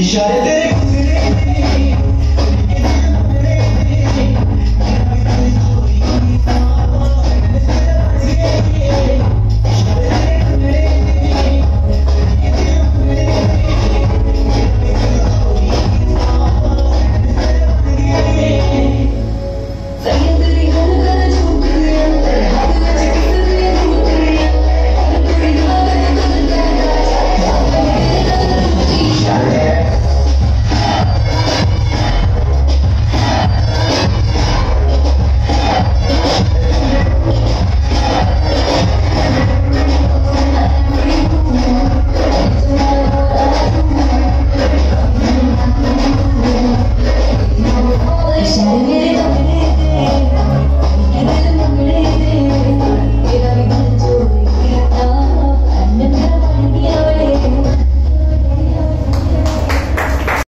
İşaretlere gitmeli